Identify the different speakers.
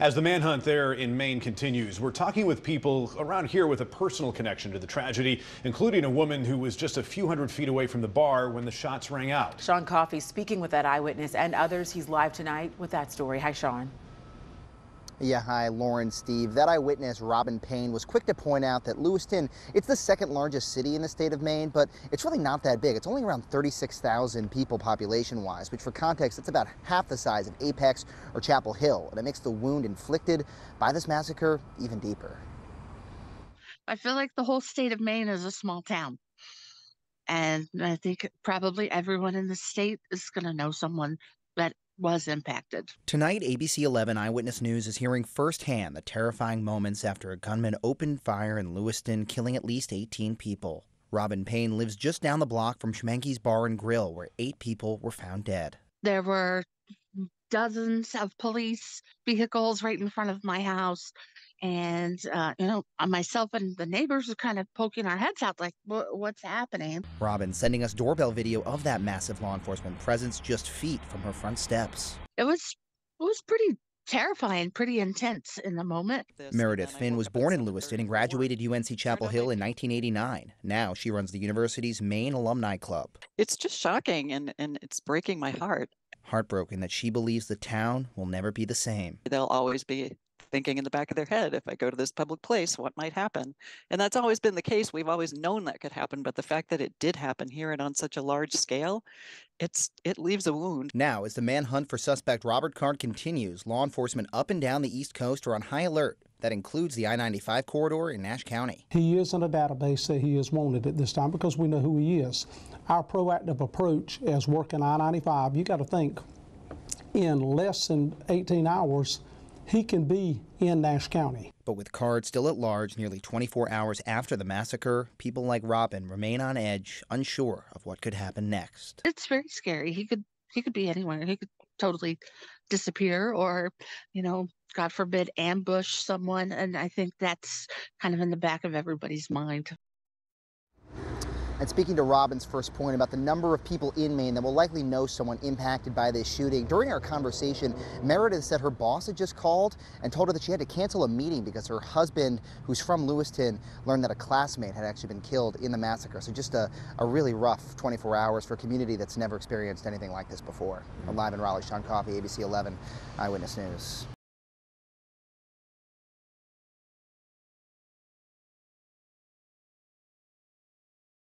Speaker 1: As the manhunt there in Maine continues, we're talking with people around here with a personal connection to the tragedy, including a woman who was just a few hundred feet away from the bar when the shots rang out.
Speaker 2: Sean Coffey speaking with that eyewitness and others. He's live tonight with that story. Hi, Sean.
Speaker 3: Yeah, hi, Lauren, Steve. That eyewitness, Robin Payne, was quick to point out that Lewiston, it's the second largest city in the state of Maine, but it's really not that big. It's only around 36,000 people population-wise, which for context, it's about half the size of Apex or Chapel Hill, and it makes the wound inflicted by this massacre even deeper.
Speaker 4: I feel like the whole state of Maine is a small town. And I think probably everyone in the state is going to know someone that was impacted.
Speaker 5: Tonight, ABC 11 Eyewitness News is hearing firsthand the terrifying moments after a gunman opened fire in Lewiston, killing at least 18 people. Robin Payne lives just down the block from Schemengees Bar and Grill, where eight people were found dead.
Speaker 4: There were dozens of police vehicles right in front of my house. And, uh, you know, myself and the neighbors are kind of poking our heads out like, what's happening?
Speaker 5: Robin sending us doorbell video of that massive law enforcement presence just feet from her front steps.
Speaker 4: It was, it was pretty terrifying, pretty intense in the moment.
Speaker 5: Meredith Finn was born in Lewiston and graduated UNC Chapel Hill in 1989. Now she runs the university's Maine alumni club.
Speaker 6: It's just shocking and, and it's breaking my heart.
Speaker 5: Heartbroken that she believes the town will never be the same.
Speaker 6: They'll always be thinking in the back of their head if I go to this public place, what might happen? And that's always been the case. We've always known that could happen, but the fact that it did happen here and on such a large scale, it's it leaves a wound.
Speaker 5: Now, as the manhunt for suspect Robert Card continues, law enforcement up and down the East Coast are on high alert. That includes the I 95 corridor in Nash County.
Speaker 7: He is in a database that he is wanted at this time because we know who he is. Our proactive approach as working I 95, you got to think in less than 18 hours, he can be in Nash County.
Speaker 5: But with Card still at large nearly 24 hours after the massacre, people like Robin remain on edge, unsure of what could happen next.
Speaker 4: It's very scary. He could he could be anywhere. He could totally disappear or, you know, God forbid, ambush someone. And I think that's kind of in the back of everybody's mind.
Speaker 3: And speaking to Robin's first point about the number of people in Maine that will likely know someone impacted by this shooting, during our conversation, Meredith said her boss had just called and told her that she had to cancel a meeting because her husband, who's from Lewiston, learned that a classmate had actually been killed in the massacre. So just a, a really rough 24 hours for a community that's never experienced anything like this before. -hmm. Live in Raleigh, Sean Coffey, ABC 11 Eyewitness News.